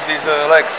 for these uh, legs,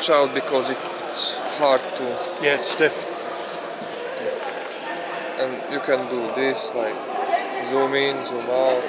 watch out because it's hard to, Yeah, it's stiff. and you can do this like zoom in, zoom out.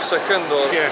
Second or Yeah.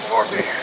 40-40.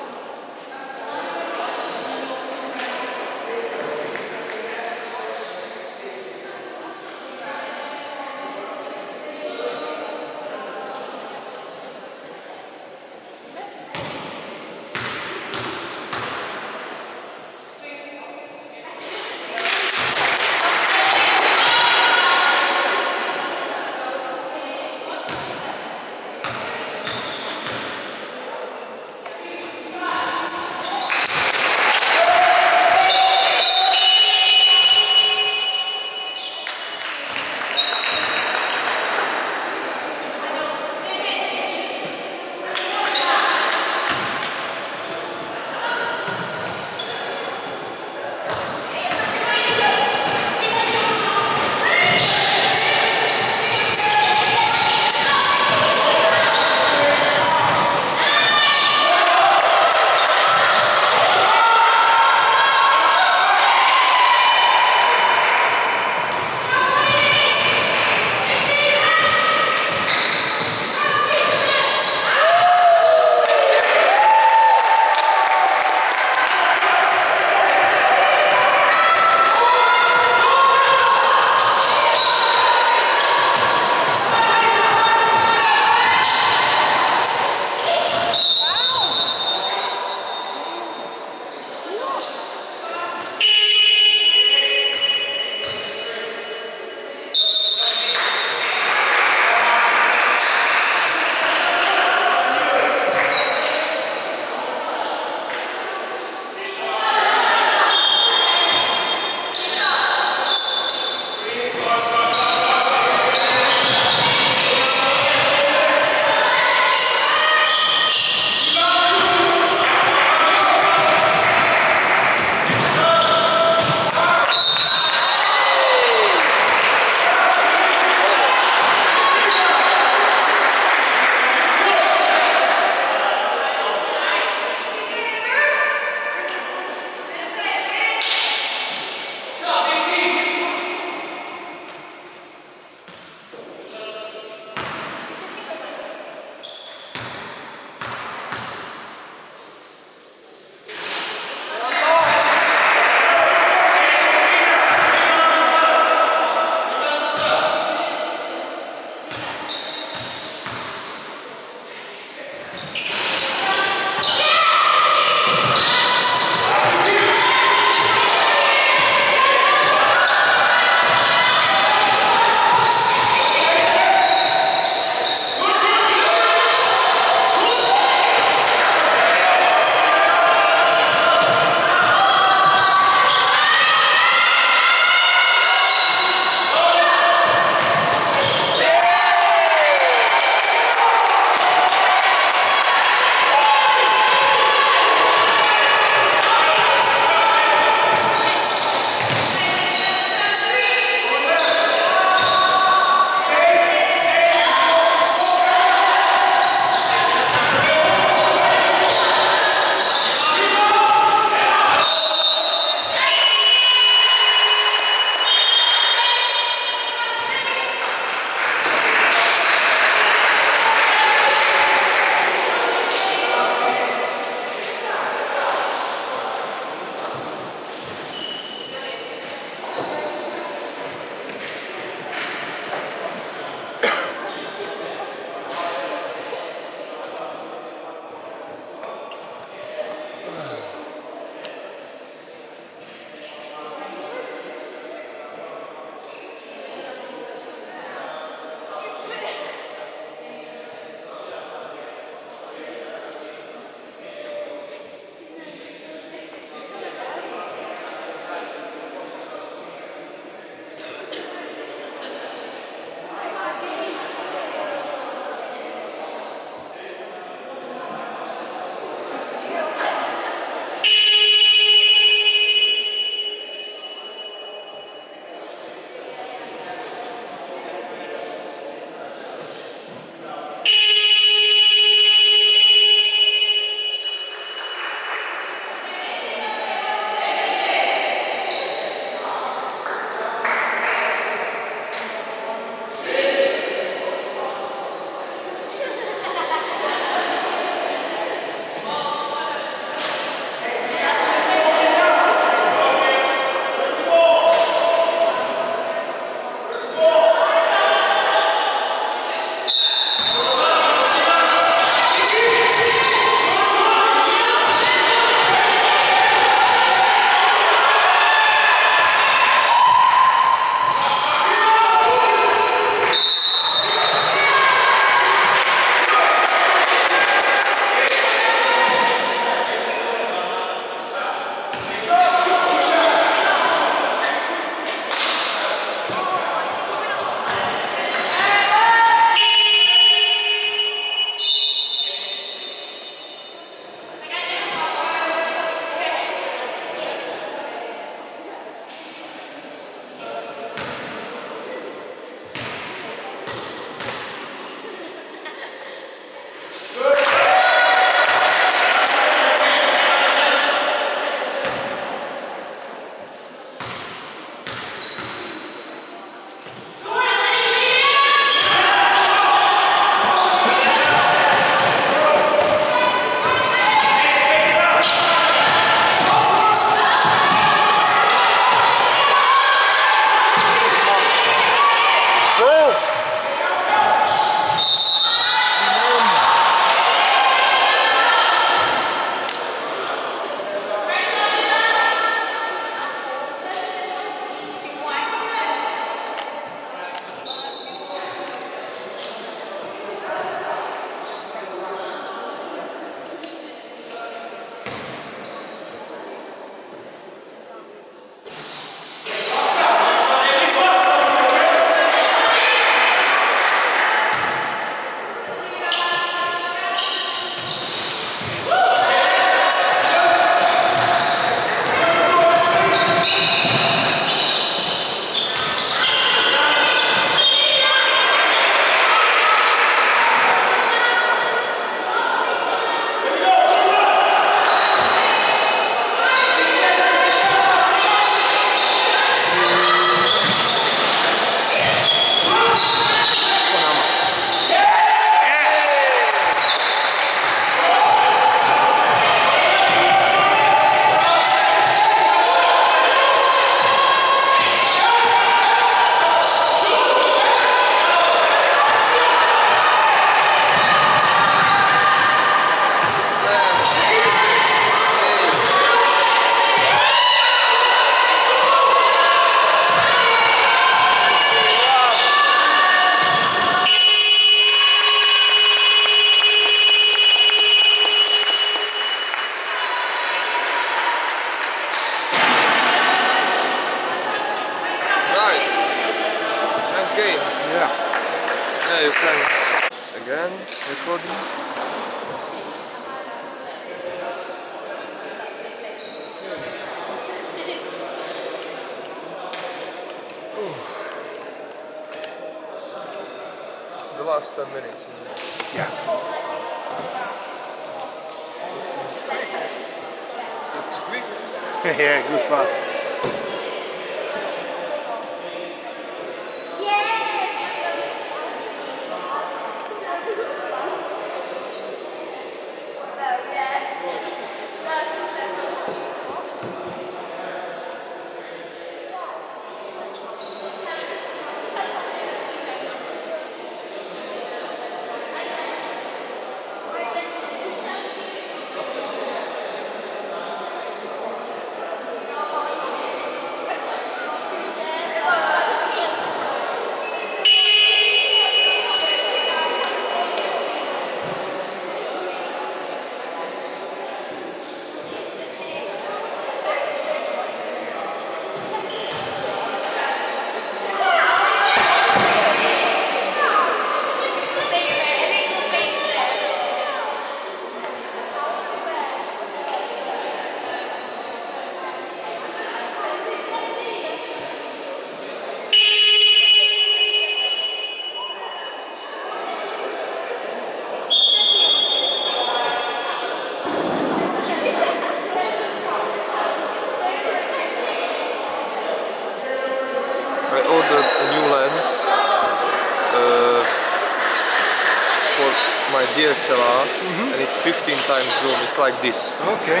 Like this. Okay.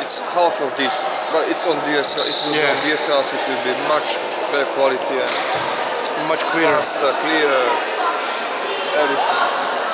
It's half of this, but it's on DSL. It will Yeah. be on DSLR, so it will be much better quality and Much clearer. faster, clearer, everything.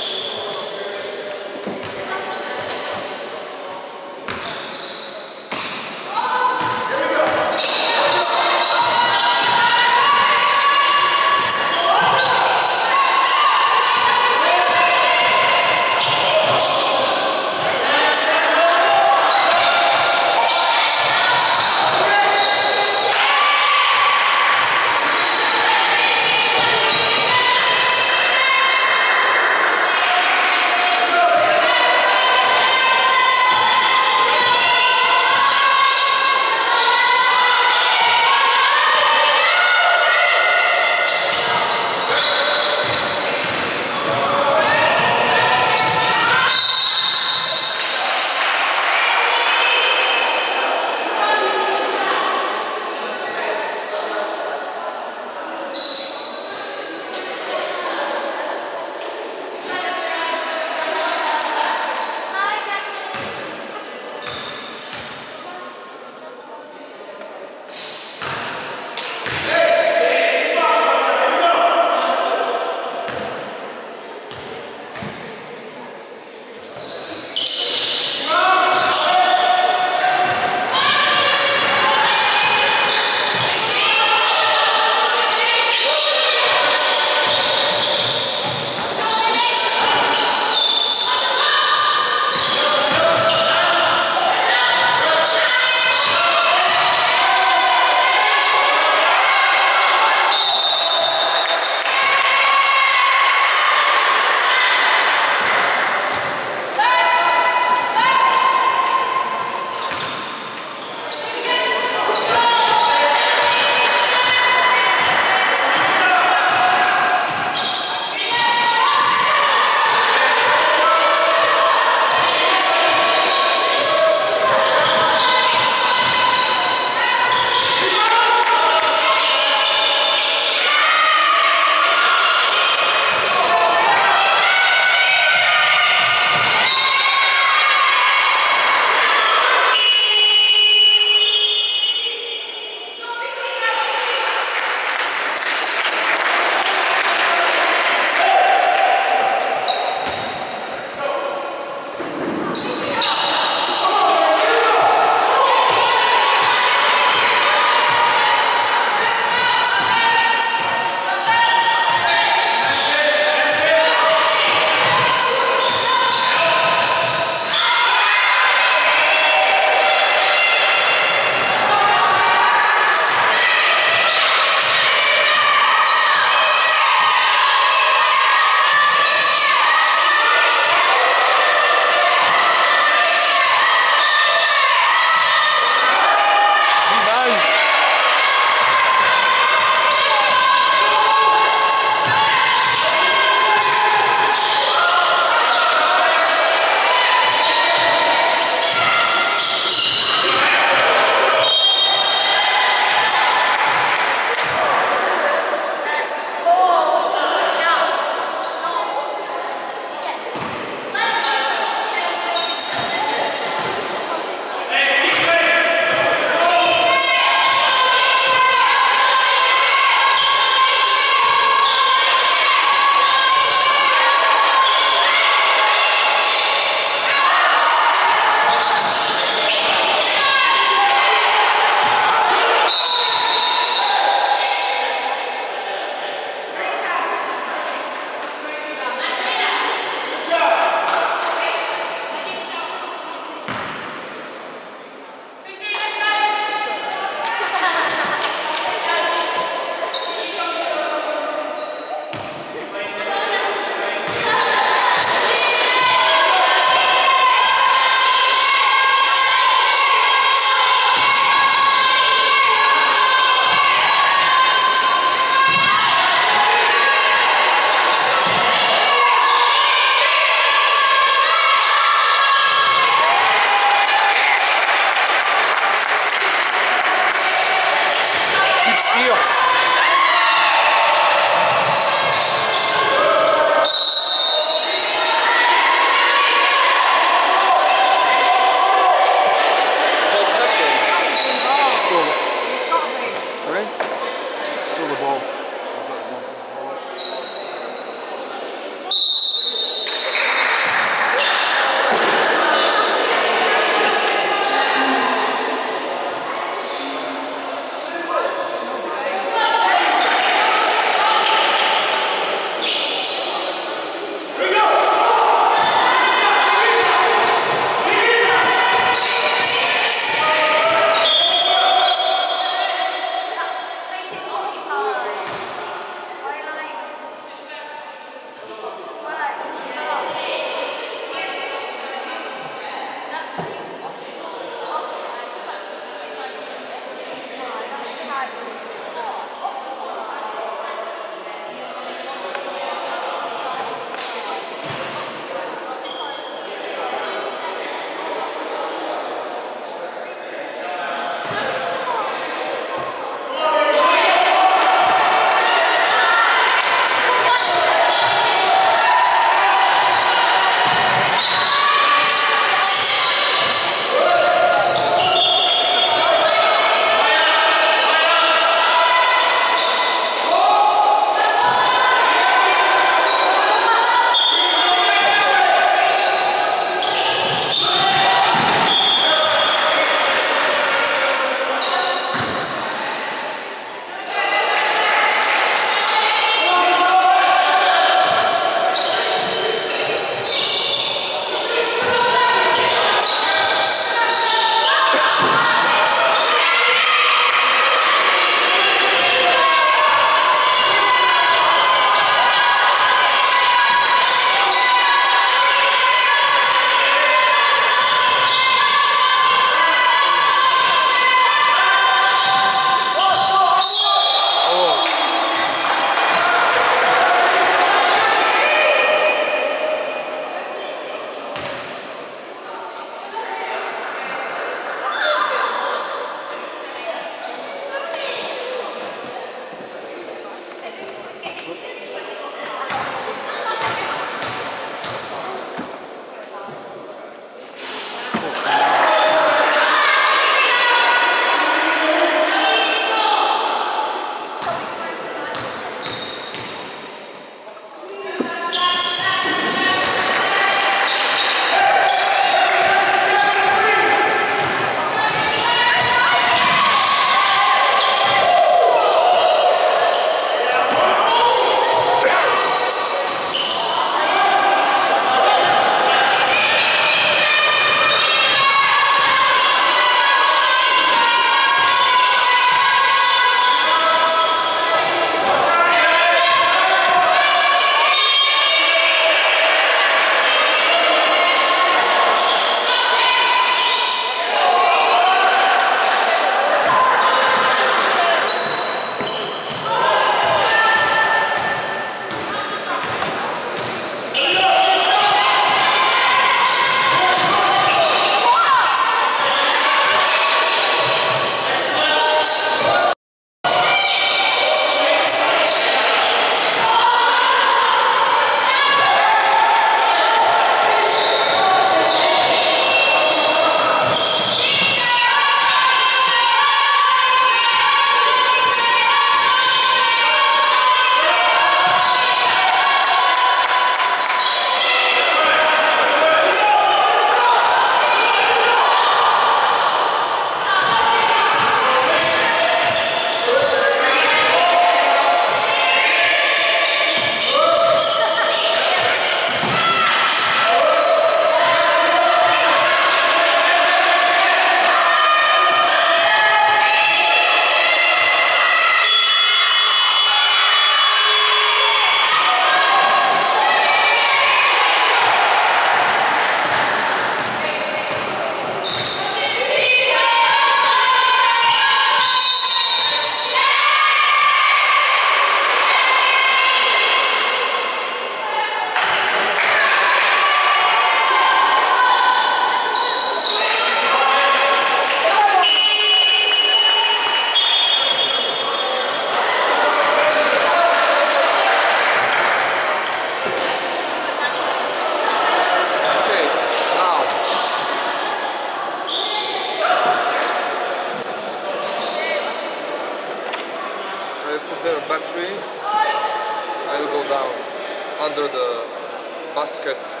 eeskätt